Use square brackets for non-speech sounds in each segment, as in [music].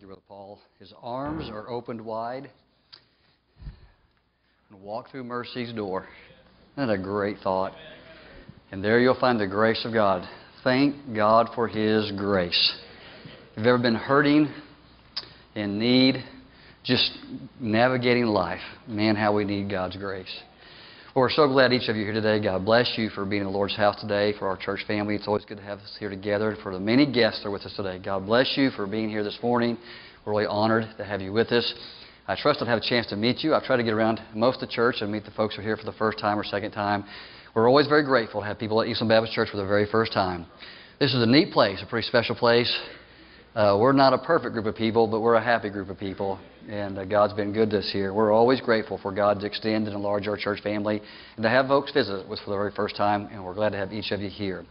Thank you, Brother Paul. His arms are opened wide and walk through mercy's door. Isn't that a great thought? And there you'll find the grace of God. Thank God for His grace. If you've ever been hurting, in need, just navigating life, man, how we need God's grace. Well, we're so glad each of you here today. God bless you for being in the Lord's house today, for our church family. It's always good to have us here together. And for the many guests that are with us today, God bless you for being here this morning. We're really honored to have you with us. I trust I'll have a chance to meet you. I've tried to get around most of the church and meet the folks who are here for the first time or second time. We're always very grateful to have people at Eastland Baptist Church for the very first time. This is a neat place, a pretty special place. Uh, we're not a perfect group of people, but we're a happy group of people. And uh, God's been good this year. We're always grateful for God to extend and enlarge our church family and to have folks visit us for the very first time. And we're glad to have each of you here.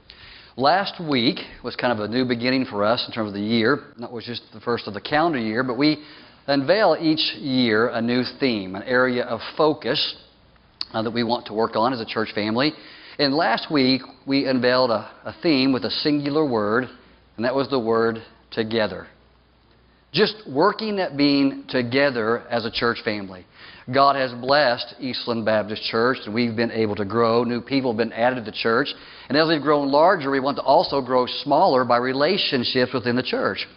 Last week was kind of a new beginning for us in terms of the year. That was just the first of the calendar year, but we unveil each year a new theme, an area of focus uh, that we want to work on as a church family. And last week, we unveiled a, a theme with a singular word, and that was the word together. Just working at being together as a church family. God has blessed Eastland Baptist Church, and we've been able to grow. New people have been added to the church. And as we've grown larger, we want to also grow smaller by relationships within the church.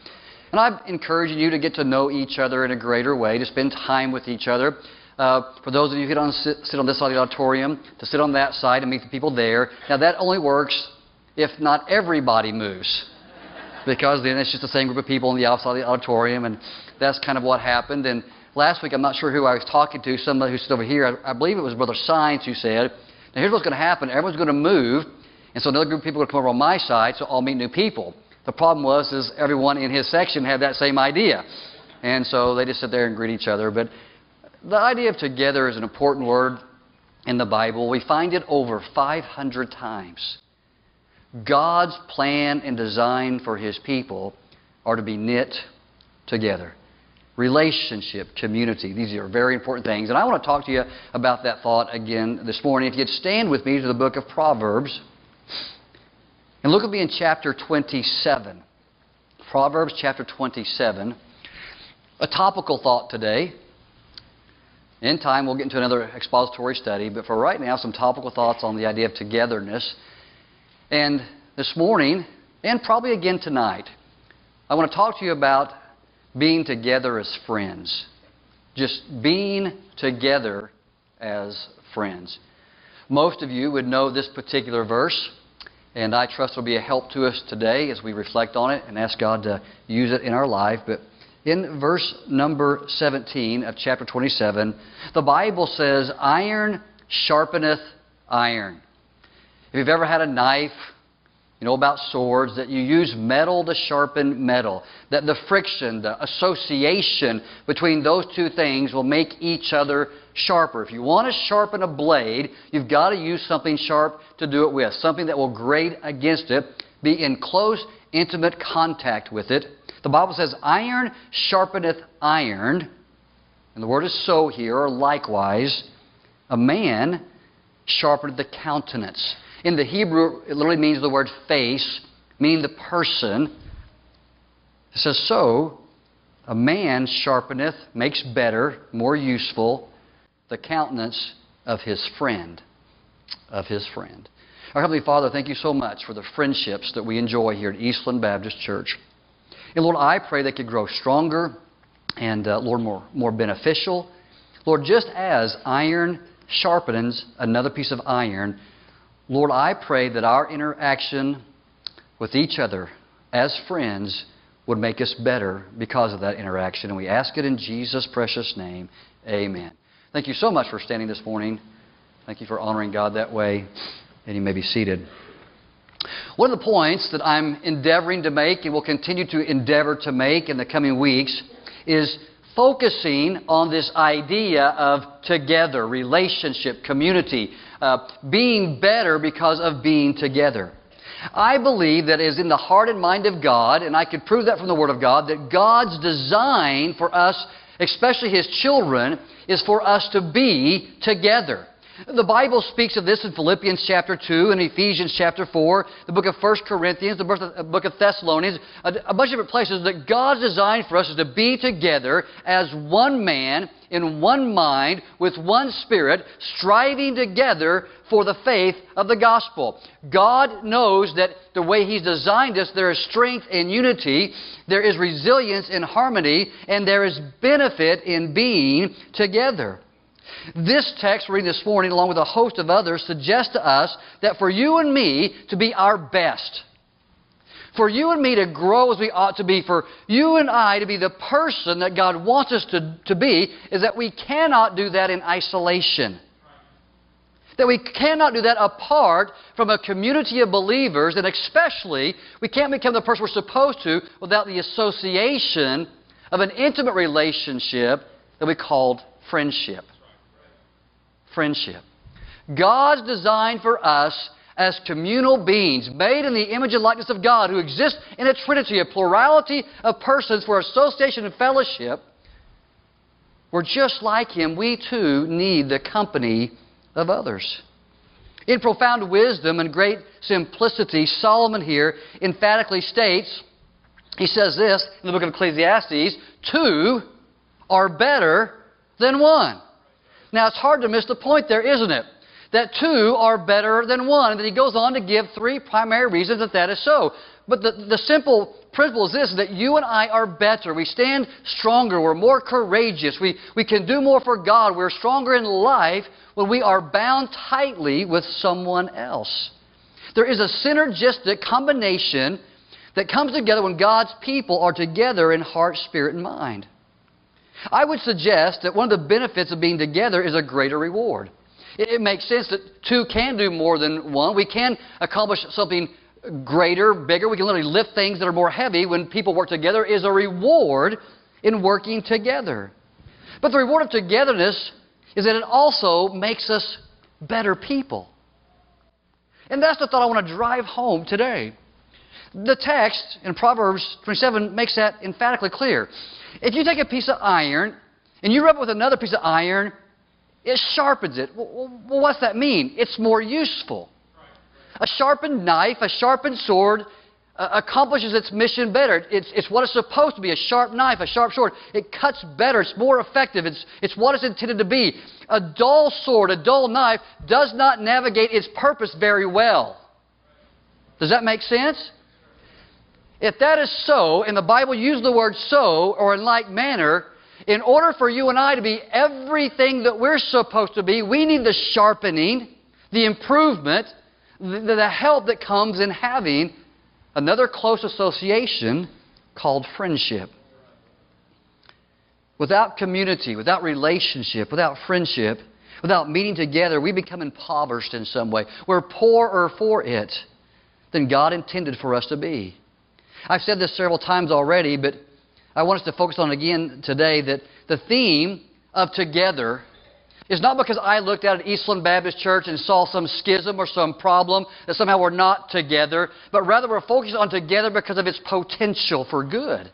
And I'm encouraging you to get to know each other in a greater way, to spend time with each other. Uh, for those of you who don't sit, sit on this side of the auditorium, to sit on that side and meet the people there. Now, that only works if not everybody moves because then it's just the same group of people on the outside of the auditorium, and that's kind of what happened. And last week, I'm not sure who I was talking to, somebody who who's over here. I, I believe it was Brother Science who said, Now, here's what's going to happen everyone's going to move, and so another group of people are going to come over on my side, so I'll meet new people. The problem was is everyone in his section had that same idea. And so they just sit there and greet each other. But the idea of together is an important word in the Bible. We find it over 500 times. God's plan and design for His people are to be knit together. Relationship, community, these are very important things. And I want to talk to you about that thought again this morning. If you'd stand with me to the book of Proverbs and look at me in chapter 27. Proverbs chapter 27. A topical thought today. In time, we'll get into another expository study, but for right now, some topical thoughts on the idea of togetherness and this morning, and probably again tonight, I want to talk to you about being together as friends. Just being together as friends. Most of you would know this particular verse, and I trust it'll be a help to us today as we reflect on it and ask God to use it in our life. But in verse number 17 of chapter 27, the Bible says, Iron sharpeneth iron. If you've ever had a knife, you know about swords, that you use metal to sharpen metal. That the friction, the association between those two things will make each other sharper. If you want to sharpen a blade, you've got to use something sharp to do it with, something that will grate against it, be in close, intimate contact with it. The Bible says, Iron sharpeneth iron. And the word is so here, or likewise. A man sharpeneth the countenance. In the Hebrew, it literally means the word face, meaning the person. It says, So a man sharpeneth, makes better, more useful, the countenance of his friend. Of his friend. Our Heavenly Father, thank you so much for the friendships that we enjoy here at Eastland Baptist Church. And Lord, I pray they could grow stronger and, uh, Lord, more, more beneficial. Lord, just as iron sharpens another piece of iron, Lord, I pray that our interaction with each other as friends would make us better because of that interaction. And we ask it in Jesus' precious name. Amen. Thank you so much for standing this morning. Thank you for honoring God that way. And you may be seated. One of the points that I'm endeavoring to make and will continue to endeavor to make in the coming weeks is focusing on this idea of together, relationship, community, uh, being better because of being together. I believe that is in the heart and mind of God, and I could prove that from the Word of God, that God's design for us, especially His children, is for us to be together. The Bible speaks of this in Philippians chapter 2 and Ephesians chapter 4, the book of 1 Corinthians, the book of Thessalonians, a, bunch of different places that God's design for us is to be together as one man, in one mind, with one spirit, striving together for the faith of the gospel. God knows that the way He's designed us, there is strength in unity, there is resilience in harmony, and there is benefit in being together. This text reading this morning, along with a host of others, suggests to us that for you and me to be our best, for you and me to grow as we ought to be, for you and I to be the person that God wants us to, to be, is that we cannot do that in isolation. That we cannot do that apart from a community of believers, and especially, we can't become the person we're supposed to without the association of an intimate relationship that we called friendship friendship. God's design for us as communal beings, made in the image and likeness of God, who exist in a trinity, a plurality of persons for association and fellowship, we're just like Him. We too need the company of others. In profound wisdom and great simplicity, Solomon here emphatically states, he says this in the book of Ecclesiastes, two are better than one. Now, it's hard to miss the point there, isn't it? That two are better than one. And then he goes on to give three primary reasons that that is so. But the, the simple principle is this that you and I are better. We stand stronger. We're more courageous. We, we can do more for God. We're stronger in life when we are bound tightly with someone else. There is a synergistic combination that comes together when God's people are together in heart, spirit, and mind. I would suggest that one of the benefits of being together is a greater reward. It, it makes sense that two can do more than one. We can accomplish something greater, bigger. We can literally lift things that are more heavy when people work together is a reward in working together. But the reward of togetherness is that it also makes us better people. And that's the thought I want to drive home today. The text in Proverbs 27 makes that emphatically clear. If you take a piece of iron and you rub it with another piece of iron, it sharpens it. Well, what's that mean? It's more useful. A sharpened knife, a sharpened sword uh, accomplishes its mission better. It's, it's what it's supposed to be a sharp knife, a sharp sword. It cuts better, it's more effective, it's, it's what it's intended to be. A dull sword, a dull knife, does not navigate its purpose very well. Does that make sense? If that is so, and the Bible uses the word so, or in like manner, in order for you and I to be everything that we're supposed to be, we need the sharpening, the improvement, the, the help that comes in having another close association called friendship. Without community, without relationship, without friendship, without meeting together, we become impoverished in some way. We're poorer for it than God intended for us to be. I've said this several times already, but I want us to focus on again today that the theme of together is not because I looked out at Eastland Baptist Church and saw some schism or some problem that somehow we're not together, but rather we're focused on together because of its potential for good.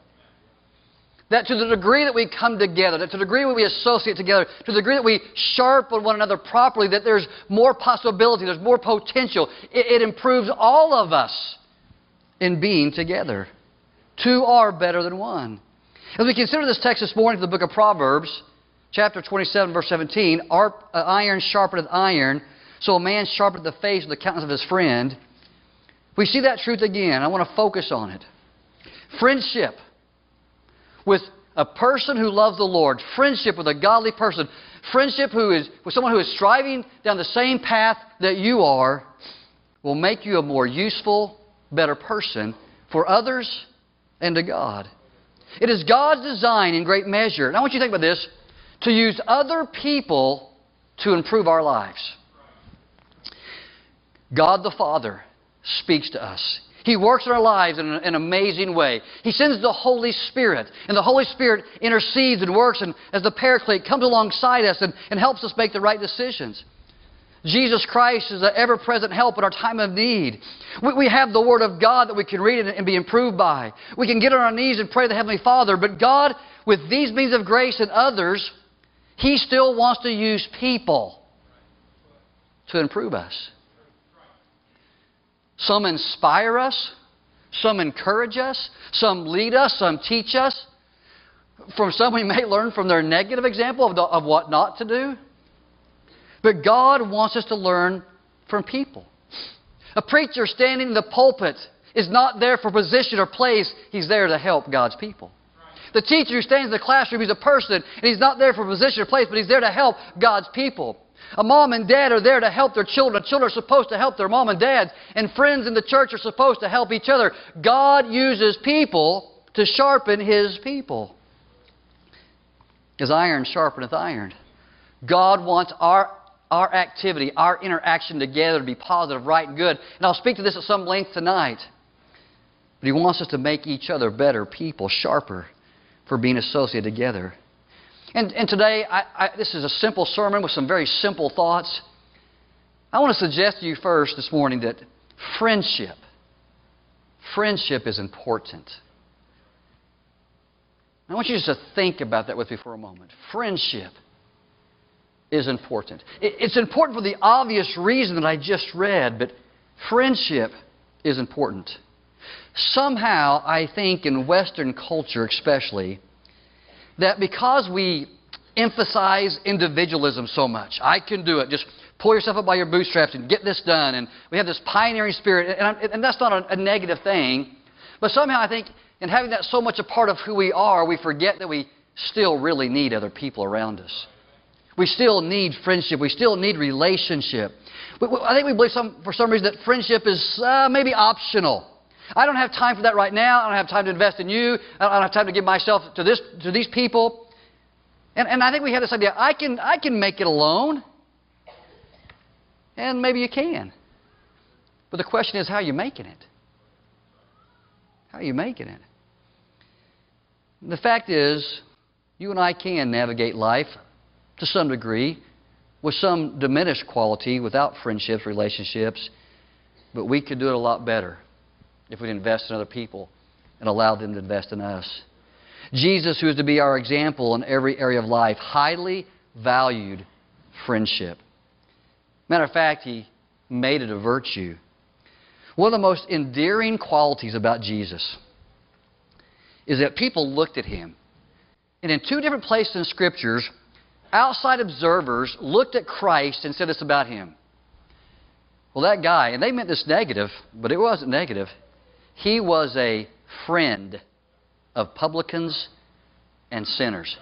That to the degree that we come together, that to the degree that we associate together, to the degree that we sharpen one another properly, that there's more possibility, there's more potential. It, it improves all of us in being together. Two are better than one. As we consider this text this morning from the book of Proverbs, chapter 27, verse 17, uh, iron sharpeneth iron, so a man sharpeneth the face of the countenance of his friend. We see that truth again. I want to focus on it. Friendship with a person who loves the Lord, friendship with a godly person, friendship who is with someone who is striving down the same path that you are, will make you a more useful better person for others and to God. It is God's design in great measure. And I want you to think about this to use other people to improve our lives. God the Father speaks to us. He works in our lives in an, amazing way. He sends the Holy Spirit, and the Holy Spirit intercedes and works and as the Paraclete comes alongside us and, and helps us make the right decisions. Jesus Christ is an ever present help in our time of need. We, we have the Word of God that we can read and be improved by. We can get on our knees and pray to the Heavenly Father, but God, with these means of grace and others, He still wants to use people. to improve us. Some inspire us, some encourage us, some lead us, some teach us. From some, we may learn from their negative example of, of what not to do. But God wants us to learn from people. A preacher standing in the pulpit is not there for position or place, he's there to help God's people. The teacher who stands in the classroom, he's a person, and he's not there for position or place, but he's there to help God's people. A mom and dad are there to help their children. Children are supposed to help their mom and dads. And friends in the church are supposed to help each other. God uses people to sharpen His people. As iron sharpeneth iron. God wants our, our activity, our interaction together to be positive, right, and good. And I'll speak to this at some length tonight. But He wants us to make each other better people, sharper, for being associated together. And, and today, I, I, this is a simple sermon with some very simple thoughts. I want to suggest to you first this morning that friendship, friendship is important. I want you just to think about that with me for a moment. Friendship is important. It's important for the obvious reason that I just read, but friendship is important. Somehow, I think in Western culture especially, that because we emphasize individualism so much, I can do it, just pull yourself up by your bootstraps and get this done, and we have this pioneering spirit, and, and that's not a, a negative thing, but somehow I think in having that so much a part of who we are, we forget that we still really need other people around us. We still need friendship. We still need relationship. I think we believe some, for some reason that friendship is uh, maybe optional. I don't have time for that right now. I don't have time to invest in you. I don't have time to give myself to, this, to these people. And, and I think we have this idea I can, I can make it alone. And maybe you can. But the question is, how are you making it? How are you making it? The fact is, you and I can navigate life to some degree with some diminished quality without friendships, relationships, but we could do it a lot better if we'd invest in other people and allow them to invest in us. Jesus, who is to be our example in every area of life, highly valued friendship. Matter of fact, he made it a virtue. One of the most endearing qualities about Jesus is that people looked at him. And in two different places in Scriptures, outside observers looked at Christ and said this about him. Well, that guy, and they meant this negative, but it wasn't negative. He was a friend of publicans and sinners.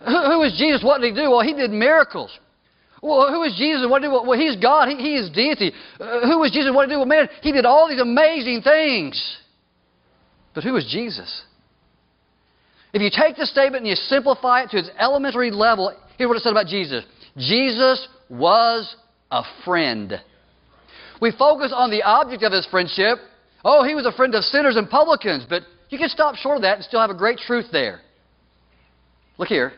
Who was Jesus? What did he do? Well, he did miracles. Well, who is Jesus? What did he do? Well, he's God. He, he is deity. Uh, who was Jesus? What did he do? Well, man, he did all these amazing things. But who is Jesus? If you take this statement and you simplify it to its elementary level, here's what it said about Jesus Jesus was a friend. We focus on the object of his friendship, Oh, he was a friend of sinners and publicans, but you can stop short of that and still have a great truth there. Look here.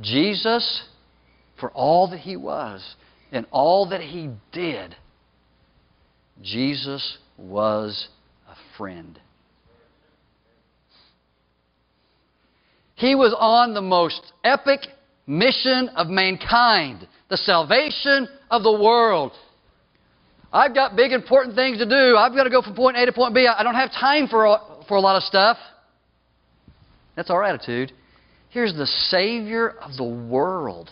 Jesus, for all that he was and all that he did, Jesus was a friend. He was on the most epic mission of mankind, the salvation of the world. I've got big, important things to do. I've got to go from point A to point B. I don't have time for a, for a lot of stuff. That's our attitude. Here's the Savior of the world.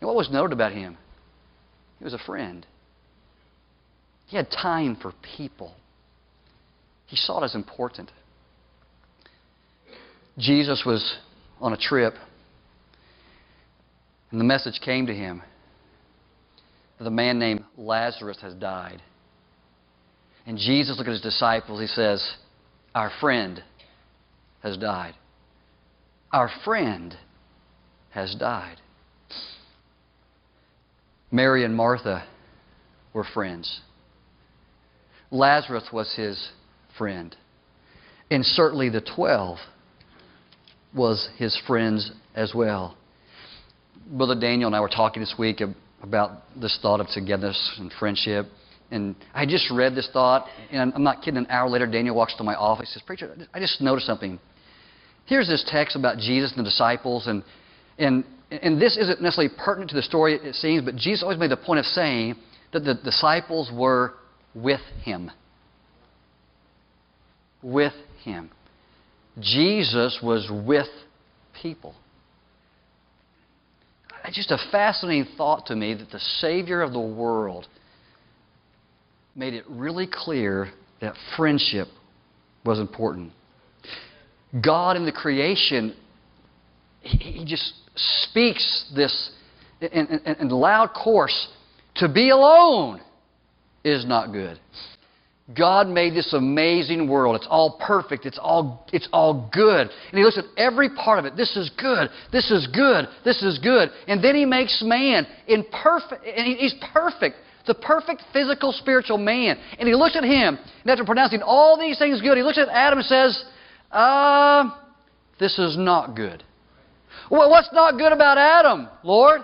And what was noted about him? He was a friend. He had time for people. He saw it as important. Jesus was on a trip, and the message came to him that a man named Lazarus has died. And Jesus looked at his disciples. He says, Our friend has died. Our friend has died. Mary and Martha were friends. Lazarus was his friend. And certainly the twelve was his friends as well. Brother Daniel and I were talking this week about this thought of togetherness and friendship. And I just read this thought, and I'm not kidding. An hour later, Daniel walks to my office. He says, Preacher, I just noticed something. Here's this text about Jesus and the disciples, and, and and this isn't necessarily pertinent to the story, it seems, but Jesus always made the point of saying that the disciples were with him. With him. Jesus was with people. It's just a fascinating thought to me that the Savior of the world made it really clear that friendship was important. God in the creation, He, just speaks this in, in, in loud course to be alone is not good. God made this amazing world. It's all perfect. It's all, it's all good. And He looks at every part of it. This is good. This is good. This is good. And then He makes man in perfect, and He's perfect. The perfect physical, spiritual man. And He looks at him, and after pronouncing all these things good, He looks at Adam and says, uh, this is not good. Well, what's not good about Adam, Lord?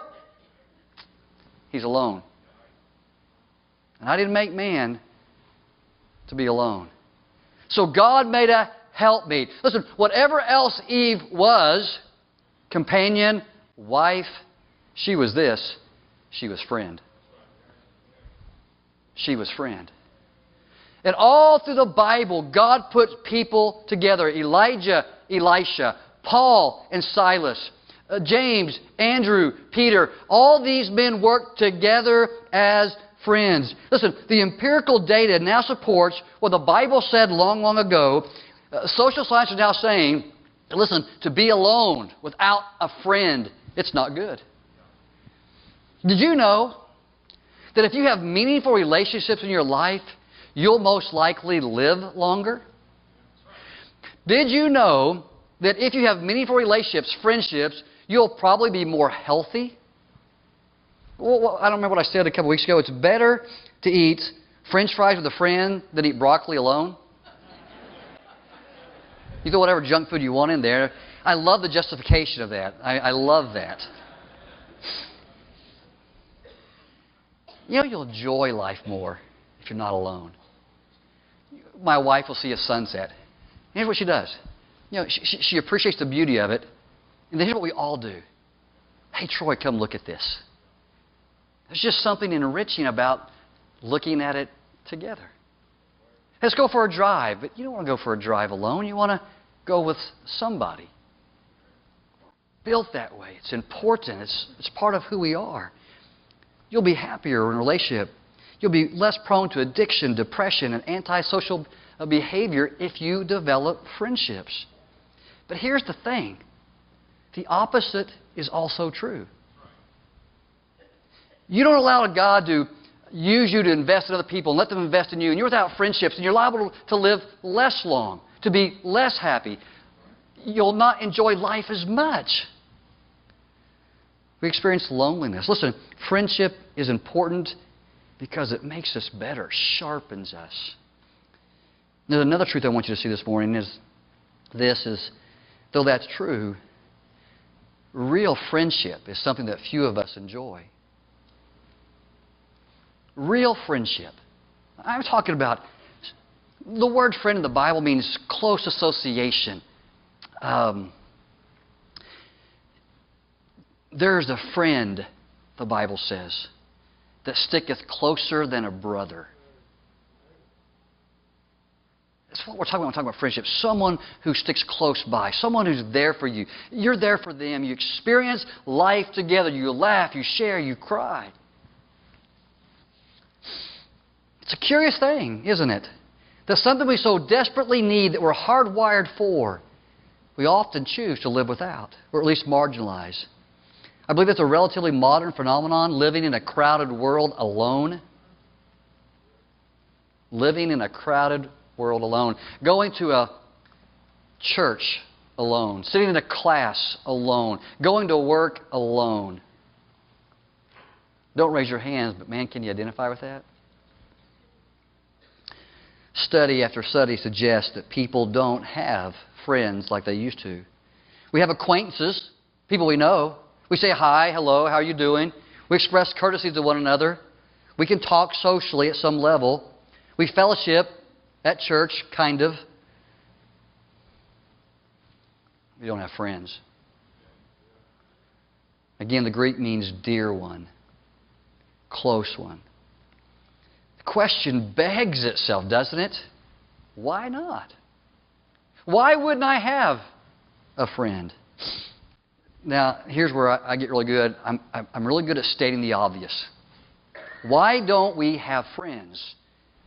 He's alone. And I didn't make man to be alone. So God made a helpmeet. Listen, whatever else Eve was, companion, wife, she was this. She was friend. She was friend. And all through the Bible, God puts people together Elijah, Elisha, Paul and Silas, uh, James, Andrew, Peter. All these men worked together as friends. Listen, the empirical data now supports what the Bible said long, long ago. Uh, social science is now saying, listen, to be alone without a friend, it's not good. Did you know that if you have meaningful relationships in your life, you'll most likely live longer? Did you know that if you have meaningful relationships, friendships, you'll probably be more healthy? Well, I don't remember what I said a couple weeks ago. It's better to eat french fries with a friend than eat broccoli alone. You throw whatever junk food you want in there. I love the justification of that. I, I love that. You know, you'll enjoy life more if you're not alone. My wife will see a sunset. Here's what she does. You know, she, she appreciates the beauty of it. And here's what we all do. Hey, Troy, come look at this. There's just something enriching about looking at it together. Let's go for a drive, but you don't want to go for a drive alone. You want to go with somebody. Built that way. It's important. It's, it's part of who we are. You'll be happier in a relationship. You'll be less prone to addiction, depression, and antisocial uh, behavior if you develop friendships. But here's the thing the opposite is also true. You don't allow God to use you to invest in other people and let them invest in you, and you're without friendships, and you're liable to live less long, to be less happy. You'll not enjoy life as much. We experience loneliness. Listen, friendship is important because it makes us better, sharpens us. There's another truth I want you to see this morning is this is though that's true, real friendship is something that few of us enjoy. Real friendship. I'm talking about the word friend in the Bible means close association. Um, there's a friend, the Bible says, that sticketh closer than a brother. That's what we're talking about we're talking about friendship. Someone who sticks close by, someone who's there for you. You're there for them. You experience life together. You laugh, you share, you cry. It's a curious thing, isn't it? That something we so desperately need that we're hardwired for, we often choose to live without, or at least marginalize. I believe it's a relatively modern phenomenon, living in a crowded world alone. Living in a crowded world alone. Going to a church alone. Sitting in a class alone. Going to work alone. Don't raise your hands, but man, can you identify with that? Study after study suggests that people don't have friends like they used to. We have acquaintances, people we know. We say hi, hello, how are you doing? We express courtesy to one another. We can talk socially at some level. We fellowship at church, kind of. We don't have friends. Again, the Greek means dear one, close one. Question begs itself, doesn't it? Why not? Why wouldn't I have a friend? Now, here's where I, I get really good. I'm, I'm really good at stating the obvious. Why don't we have friends?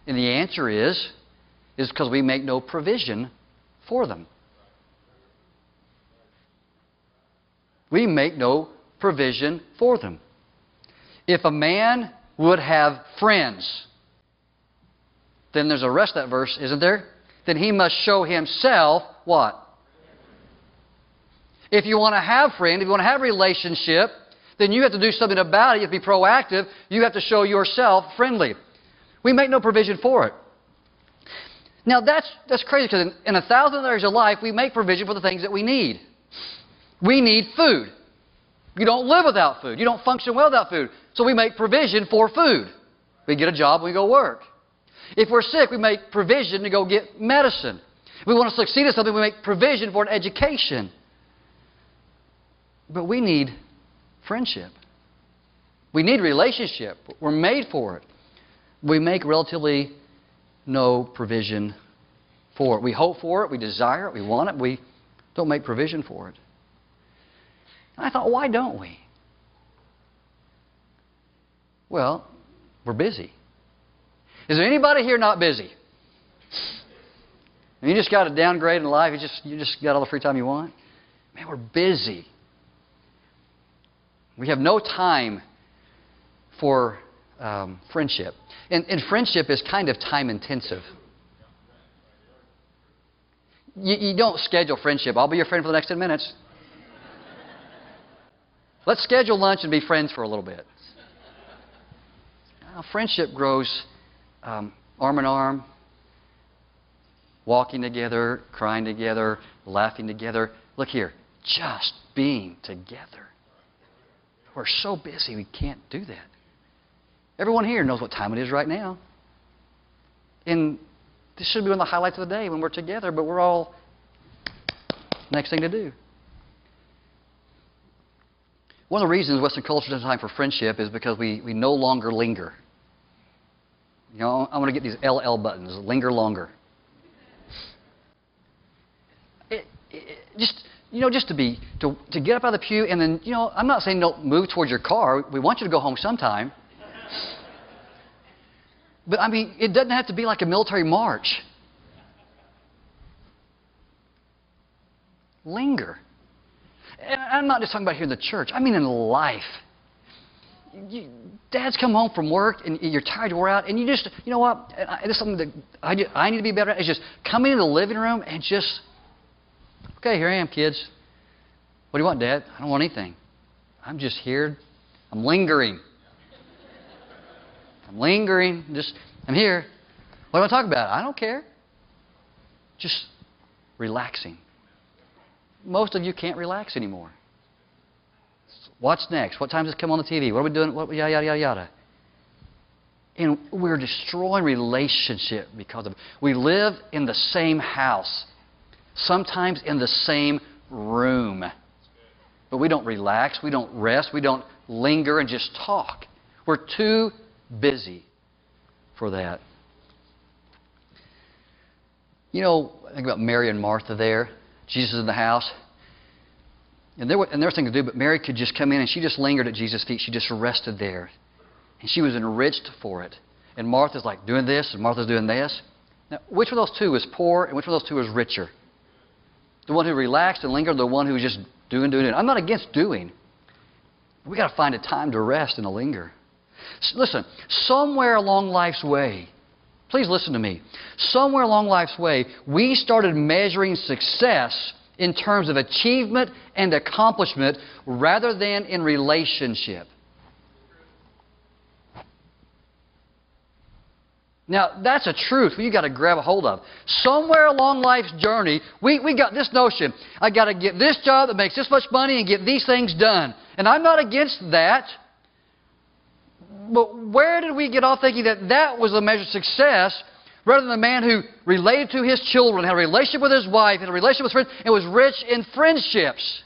And the answer is, is because we make no provision for them. We make no provision for them. If a man would have friends, then there's a rest of that verse, isn't there? Then he must show himself what? If you want to have friends, if you want to have relationship, then you have to do something about it. You have to be proactive. You have to show yourself friendly. We make no provision for it. Now that's that's crazy because in, in a thousand areas of life we make provision for the things that we need. We need food. You don't live without food. You don't function well without food. So we make provision for food. We get a job, we go work. If we're sick, we make provision to go get medicine. If we want to succeed at something, we make provision for an education. But we need friendship. We need relationship. We're made for it. We make relatively no provision for it. We hope for it, we desire it, we want it, we don't make provision for it. And I thought, why don't we? Well, we're busy. Is there anybody here not busy? And you just got a downgrade in life, you just you just got all the free time you want? Man, we're busy. We have no time for um, friendship. And, and, friendship is kind of time intensive. You, you don't schedule friendship. I'll be your friend for the next 10 minutes. Let's schedule lunch and be friends for a little bit. Now, friendship grows um, arm in arm, walking together, crying together, laughing together. Look here, just being together. We're so busy we can't do that. Everyone here knows what time it is right now. And this should be one of the highlights of the day when we're together, but we're all next thing to do. One of the reasons Western culture doesn't have time for friendship is because we, we no longer linger. You know, I want to get these LL buttons, linger longer. Just you know, just to be to, to get up out of the pew and then you know, I'm not saying don't move towards your car. We want you to go home sometime. But I mean, it doesn't have to be like a military march. Linger. And I'm not just talking about here in the church, I mean in life. You, dads come home from work and you're tired, you're out, and you just, you know what? This is something that I, I need to be better at. Is just coming into the living room and just, okay, here I am, kids. What do you want, Dad? I don't want anything. I'm just here. I'm lingering. I'm lingering. Just, I'm here. What do I talk about? I don't care. Just relaxing most of you can't relax anymore. What's next? What time does it come on the TV? What are we doing? What, yada, yada, yada, yada. And we're destroying relationship because of. We live in the same house, sometimes in the same room. But we don't relax, we don't rest, we don't linger and just talk. We're too busy for that. You know, think about Mary and Martha there. Jesus in the house. And there, and there was things to do, but Mary could just come in and she just lingered at Jesus' feet. She just rested there. And she was enriched for it. And Martha's like doing this, and Martha's doing this. Now, which of those two is poor and which of those two is richer? The one who relaxed and lingered, the one who was just doing, doing, doing. I'm not against doing. we got to find a time to rest and to linger. Listen, somewhere along life's way, Please listen to me. Somewhere along life's way, we started measuring success in terms of achievement and accomplishment rather than in relationship. Now, that's a truth you've got to grab a hold of. Somewhere along life's journey, we, we got this notion I got to get this job that makes this much money and get these things done. And I'm not against that. But where did we get off thinking that that was a measure of success rather than a man who related to his children, had a relationship with his wife, had a relationship with friends, and was rich in friendships?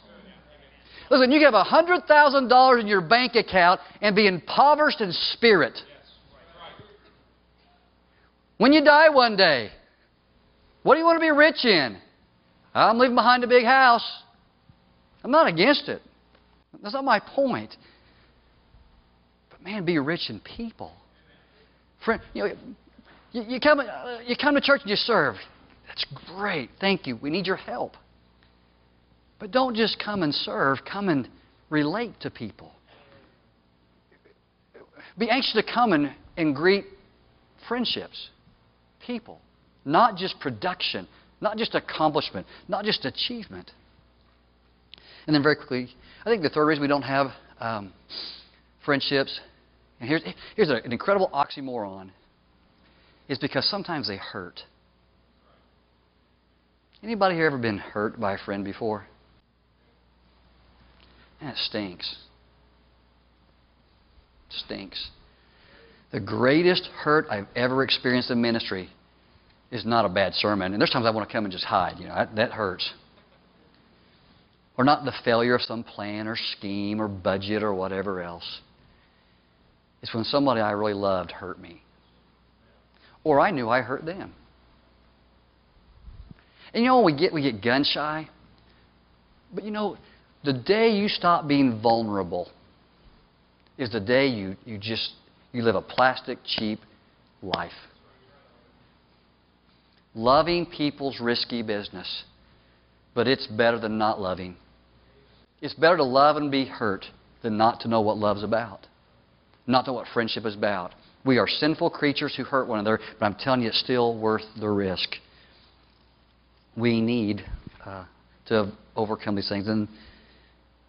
Listen, you can have $100,000 in your bank account and be impoverished in spirit. When you die one day, what do you want to be rich in? I'm leaving behind a big house. I'm not against it. That's not my point. But man, be rich in people. Friend, you know, you, you come, uh, you come to church and you serve. That's great. Thank you. We need your help. But don't just come and serve, come and relate to people. Be anxious to come and, and greet friendships, people, not just production, not just accomplishment, not just achievement. And then, very quickly, I think the third reason we don't have um, friendships, and here's, here's an incredible oxymoron, is because sometimes they hurt. Anybody here ever been hurt by a friend before? That stinks. Stinks. The greatest hurt I've ever experienced in ministry is not a bad sermon. And there's times I want to come and just hide. You know, that, that hurts. Or not the failure of some plan or scheme or budget or whatever else. It's when somebody I really loved hurt me. Or I knew I hurt them. And you know, we get we get gun shy. But you know, the day you stop being vulnerable is the day you, you just you live a plastic cheap life. Loving people's risky business, but it's better than not loving. It's better to love and be hurt than not to know what love's about, not to know what friendship is about. We are sinful creatures who hurt one another, but I'm telling you, it's still worth the risk. We need uh, to overcome these things. And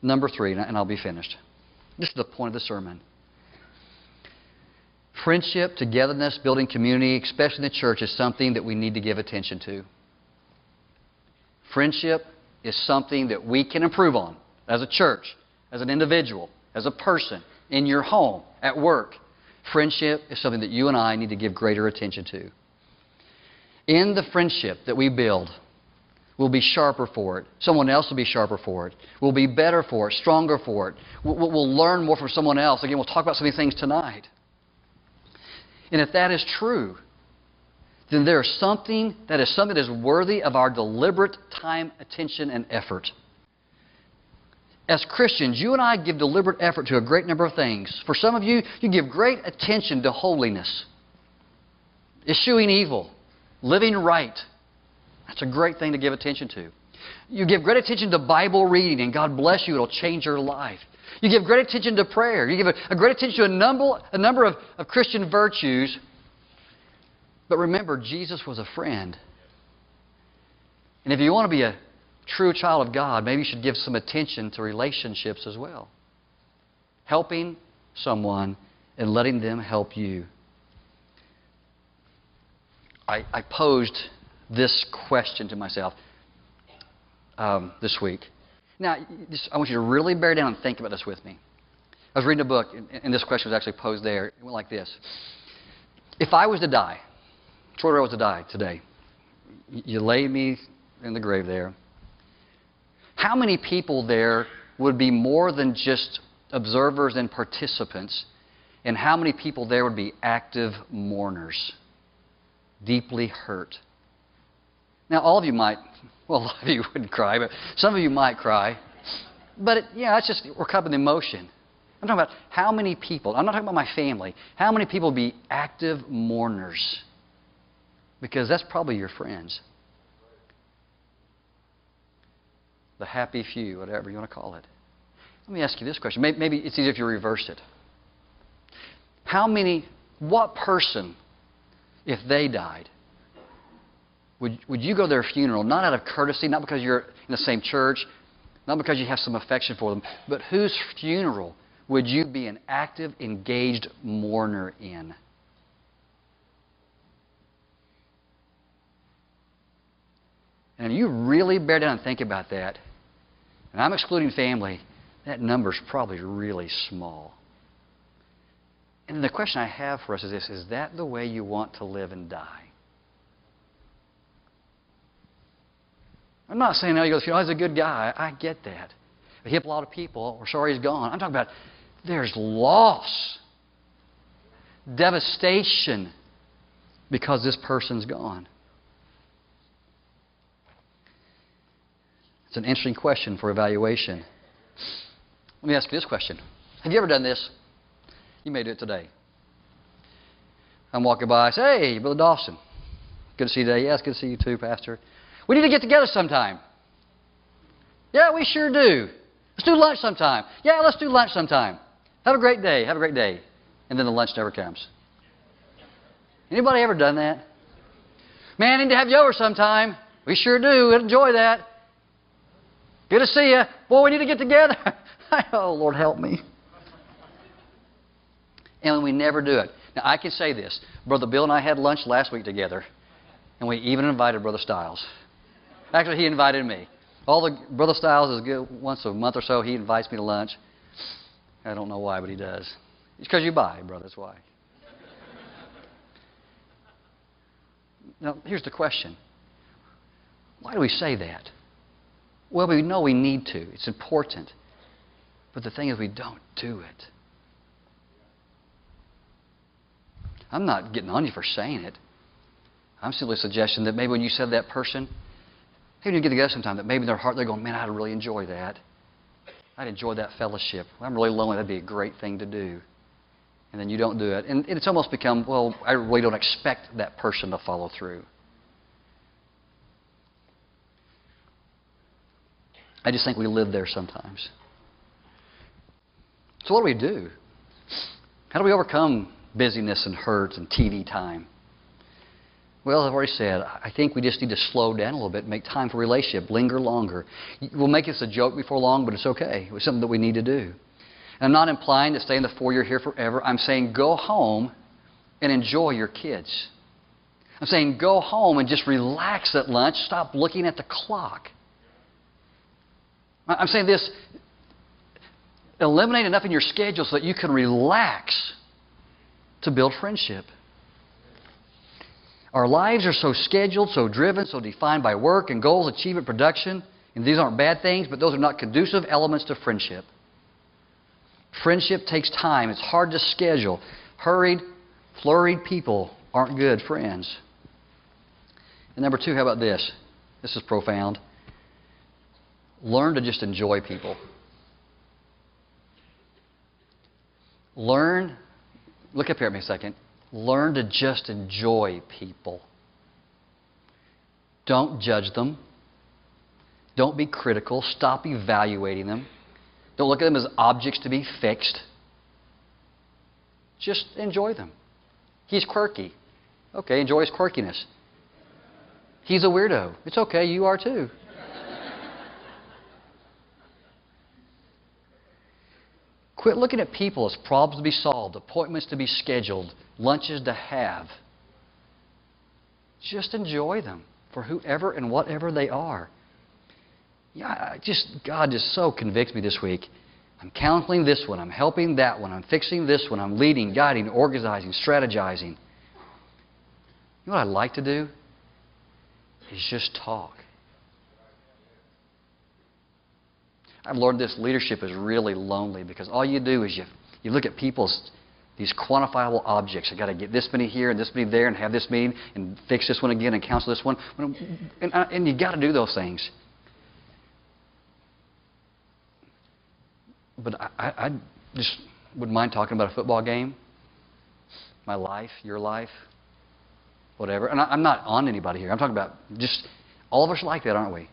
number three, and I'll be finished. This is the point of the sermon. Friendship, togetherness, building community, especially in the church, is something that we need to give attention to. Friendship is something that we can improve on as a church, as an individual, as a person, in your home, at work. Friendship is something that you and I need to give greater attention to. In the friendship that we build, we'll be sharper for it. Someone else will be sharper for it. We'll be better for it, stronger for it. We'll, we'll learn more from someone else. Again, we'll talk about some of these things tonight. And if that is true, then there is something that is something that is worthy of our deliberate time, attention, and effort. As Christians, you and I give deliberate effort to a great number of things. For some of you, you give great attention to holiness, eschewing evil, living right. That's a great thing to give attention to. You give great attention to Bible reading, and God bless you, it'll change your life. You give great attention to prayer. You give a, a great attention to a number, a number of, of Christian virtues. But remember, Jesus was a friend. And if you want to be a true child of God, maybe you should give some attention to relationships as well. Helping someone and letting them help you. I, I posed this question to myself um, this week. Now, I want you to really bear down and think about this with me. I was reading a book, and this question was actually posed there. It went like this If I was to die, Troy was to die today, you lay me in the grave there, how many people there would be more than just observers and participants, and how many people there would be active mourners, deeply hurt? Now, all of you might [laughs] well, a lot of you wouldn't cry, but some of you might cry. But it, yeah, that's just we're caught in emotion. I'm talking about how many people. I'm not talking about my family. How many people would be active mourners? Because that's probably your friends. The happy few, whatever you want to call it. Let me ask you this question. Maybe, it's easier if you reverse it. How many, what person, if they died, would, would you go to their funeral, not out of courtesy, not because you're in the same church, not because you have some affection for them, but whose funeral would you be an active, engaged mourner in? And you really bear down and think about that, and I'm excluding family, that number's probably really small. And the question I have for us is this Is that the way you want to live and die? I'm not saying, oh, you go, oh, he's a good guy. I get that. hit a lot of people, we're sorry he's gone. I'm talking about there's loss, devastation because this person's gone. It's an interesting question for evaluation. Let me ask you this question Have you ever done this? You may do it today. I'm walking by, I say, Hey, Brother Dawson. Good to see you today. Yes, good to see you too, Pastor. We need to get together sometime. Yeah, we sure do. Let's do lunch sometime. Yeah, let's do lunch sometime. Have a great day. Have a great day. And then the lunch never comes. Anybody ever done that? Man, I need to have you over sometime. We sure do. We'd enjoy that. Good to see you. Boy, we need to get together. [laughs] oh, Lord, help me. And we never do it. Now, I can say this. Brother Bill and I had lunch last week together, and we even invited Brother Stiles. Actually, he invited me. All the Brother Stiles is good once a month or so. He invites me to lunch. I don't know why, but he does. It's because you buy, brother. That's why. now, here's the question. Why do we say that? Well, we know we need to. It's important. But the thing is, we don't do it. I'm not getting on you for saying it. I'm simply suggesting that maybe when you said that person, maybe you get together sometime, that maybe in their heart they're going, man, I'd really enjoy that. I'd enjoy that fellowship. I'm really lonely. That'd be a great thing to do. And then you don't do it. And it's almost become, well, I really don't expect that person to follow through. I just think we live there sometimes. So, what do we do? How do we overcome busyness and hurt and TV time? Well, I've already said, I think we just need to slow down a little bit, make time for relationship, linger longer. We'll make this a joke before long, but it's okay. It's something that we need to do. And I'm not implying to stay in the four year here forever. I'm saying go home and enjoy your kids. I'm saying go home and just relax at lunch. Stop looking at the clock. I'm saying this eliminate enough in your schedule so that you can relax to build friendship. Our lives are so scheduled, so driven, so defined by work and goals, achievement, production. And these aren't bad things, but those are not conducive elements to friendship. Friendship takes time, it's hard to schedule. Hurried, flurried people aren't good friends. And number two, how about this? This is profound. Learn to just enjoy people. Learn, look up here at me a second. Learn to just enjoy people. Don't judge them. Don't be critical. Stop evaluating them. Don't look at them as objects to be fixed. Just enjoy them. He's quirky. Okay, enjoy his quirkiness. He's a weirdo. It's okay, you are too. Quit looking at people as problems to be solved, appointments to be scheduled, lunches to have. Just enjoy them for whoever and whatever they are. Yeah, just God just so convicts me this week. I'm counseling this one, I'm helping that one, I'm fixing this one, I'm leading, guiding, organizing, strategizing. You know what I'd like to do? Is just talk. Learned this leadership is really lonely because all you do is you, you look at people's these quantifiable objects. I got to get this many here and this many there and have this meeting and fix this one again and counsel this one. And, uh, and you got to do those things. But I, I, just wouldn't mind talking about a football game, my life, your life, whatever. And I, am not on anybody here. I'm talking about just all of us like that, aren't we?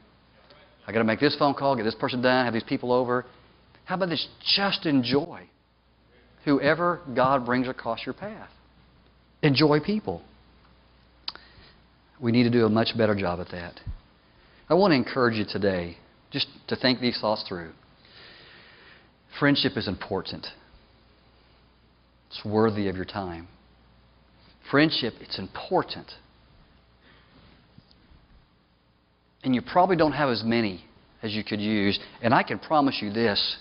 I got to make this phone call, get this person done, have these people over. How about this? Just enjoy whoever God brings across your path. Enjoy people. We need to do a much better job at that. I want to encourage you today just to think these thoughts through. Friendship is important. It's worthy of your time. Friendship, it's important. And you probably don't have as many as you could use. And I can promise you this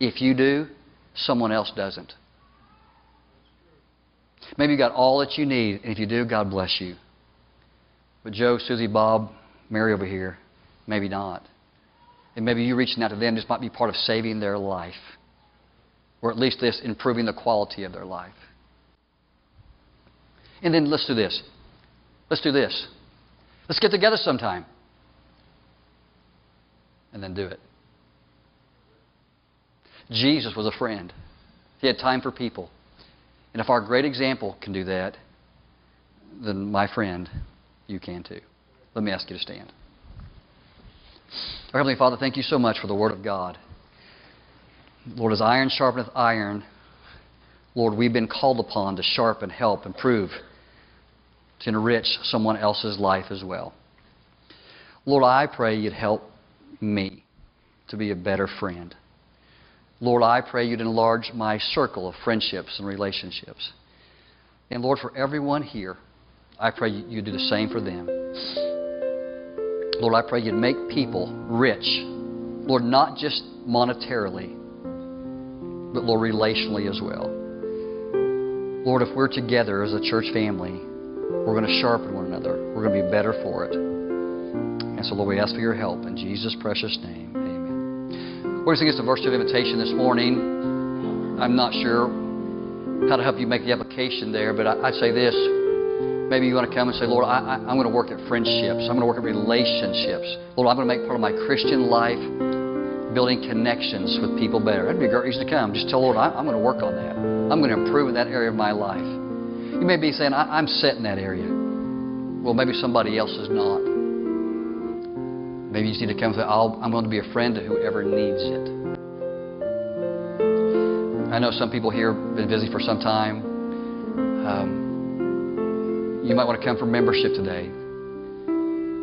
if you do, someone else doesn't. Maybe you got all that you need, and if you do, God bless you. But Joe, Susie, Bob, Mary over here, maybe not. And maybe you reaching out to them just might be part of saving their life, or at least this improving the quality of their life. And then let's do this. Let's do this. Let's get together sometime. And then do it. Jesus was a friend. He had time for people. And if our great example can do that, then my friend, you can too. Let me ask you to stand. Our Heavenly Father, thank you so much for the Word of God. Lord, as iron sharpeneth iron, Lord, we've been called upon to sharpen, help, improve, to enrich someone else's life as well. Lord, I pray you'd help me to be a better friend. Lord, I pray you'd enlarge my circle of friendships and relationships. And Lord, for everyone here, I pray you do the same for them. Lord, I pray you'd make people rich. Lord, not just monetarily, but Lord, relationally as well. Lord, if we're together as a church family, we're going to sharpen one another. We're going to be better for it. And so, Lord, we ask for your help in Jesus' precious name. Amen. We're going to sing a verse of invitation this morning. I'm not sure how to help you make the application there, but I, would say this. Maybe you want to come and say, Lord, I, am going to work at friendships. I'm going to work at relationships. Lord, I'm going to make part of my Christian life building connections with people better. That'd be a great reason to come. Just tell Lord, I, I'm going to work on that. I'm going to improve in that area of my life. You may be saying, I, am set in that area. Well, maybe somebody else is not. Maybe you just need to come and say, I'm going to be a friend to whoever needs it. I know some people here have been busy for some time. Um, you might want to come for membership today.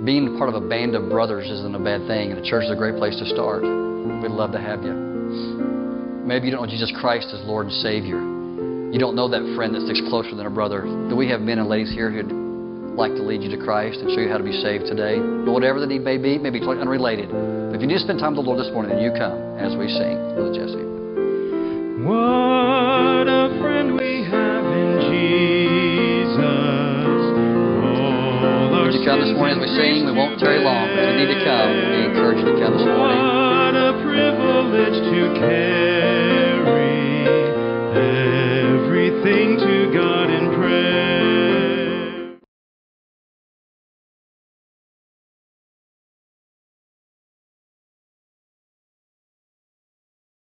Being part of a band of brothers isn't a bad thing, and a church is a great place to start. We'd love to have you. Maybe you don't know Jesus Christ as Lord and Savior. You don't know that friend that sticks closer than a brother. Do we have men and ladies here who'd like to lead you to Christ and show you how to be saved today? Whatever the need may be, maybe totally unrelated. But if you need to spend time with the Lord this morning, then you come as we sing. Brother Jesse. What a friend we have in Jesus come this morning as we sing. We won't tarry long. If you need to come, we encourage you to come this morning. What a privilege to care.